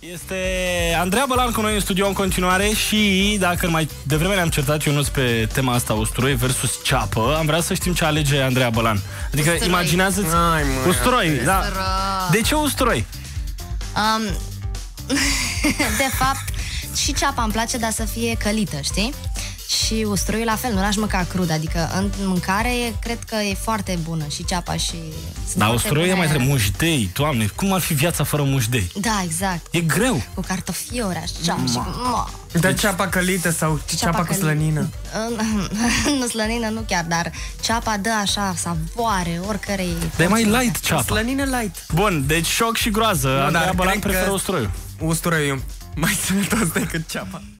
Este Andreea Bălan cu noi în studio în continuare și dacă mai devreme ne-am certat eu nu pe tema asta usturoi versus ceapă, am vrea să știm ce alege Andreea Bălan. Adică Usturoi. imaginează-ți Ai, mă, usturoi, da. Usturoi. De ce usturoi? Um, de fapt, și ceapa îmi place, dar să fie călită, știi? Și usturoiul la fel, nu l-aș măca crud, adică în mâncare cred că e foarte bună și ceapa și... sunt Dar foarte usturoiul e bune. mai trebuie mușdei, doamne, cum ar fi viața fără mușdei? Da, exact. E greu. Cu cartofiori așa și... Ma. Dar ceapa călită sau ceapa, cu călită. slănină? nu slănină, nu chiar, dar ceapa dă așa savoare oricărei... Dar e mai light ceapa. Slănină light. Bun, deci șoc și groază. Andreea dar Bălan cred preferă că- usturoiul. Usturoiul e mai sănătos decât ceapa.